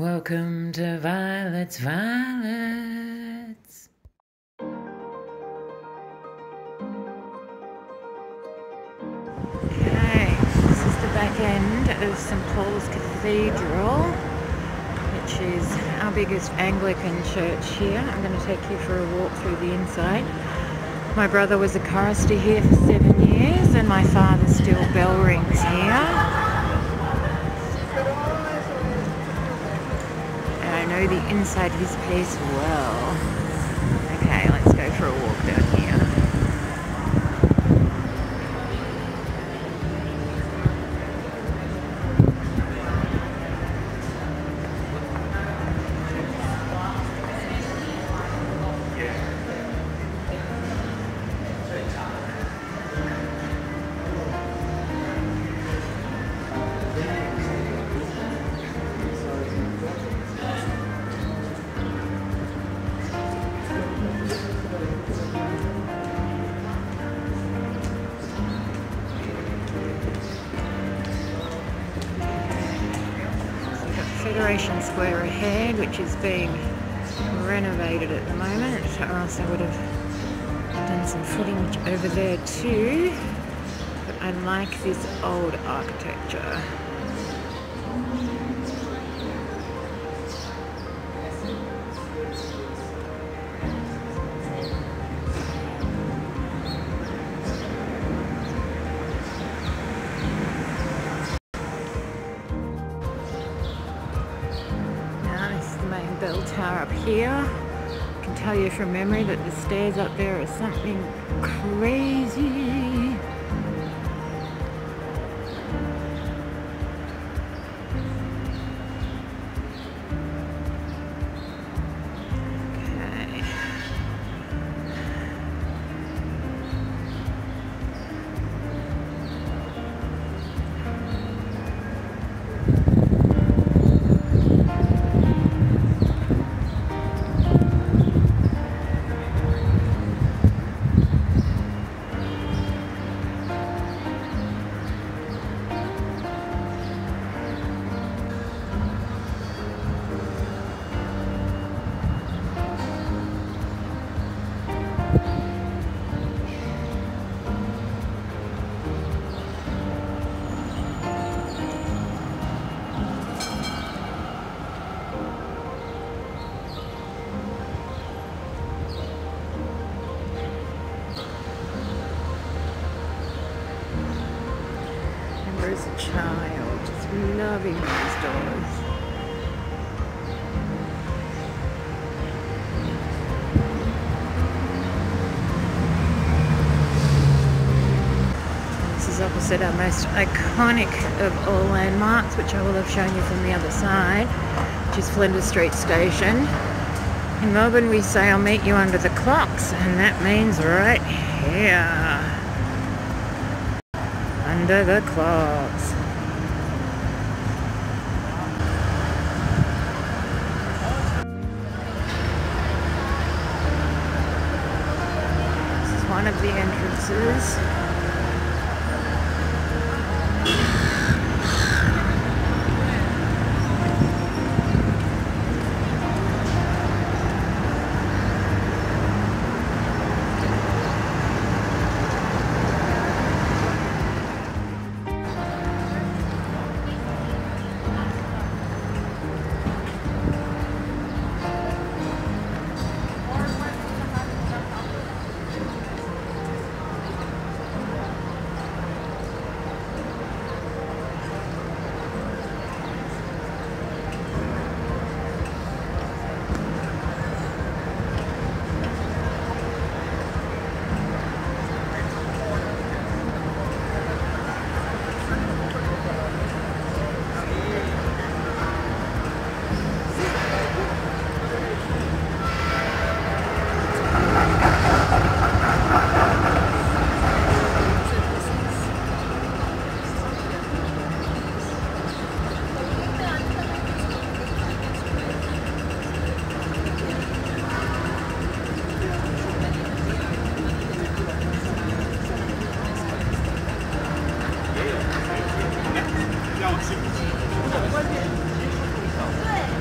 Welcome to Violet's Violets. Okay, this is the back end of St Paul's Cathedral, which is our biggest Anglican church here. I'm going to take you for a walk through the inside. My brother was a chorister here for seven years, and my father still bell rings here. Inside this place well. Okay, let's go for a walk down here. Federation Square ahead, which is being renovated at the moment, uh, or else I would have done some footage over there too. But I like this old architecture. Up here. I can tell you from memory that the stairs up there are something crazy. As a child, just loving these doors. This is opposite our most iconic of all landmarks, which I will have shown you from the other side, which is Flinders Street Station. In Melbourne, we say I'll meet you under the clocks, and that means right here. Under the. This is one of the entrances.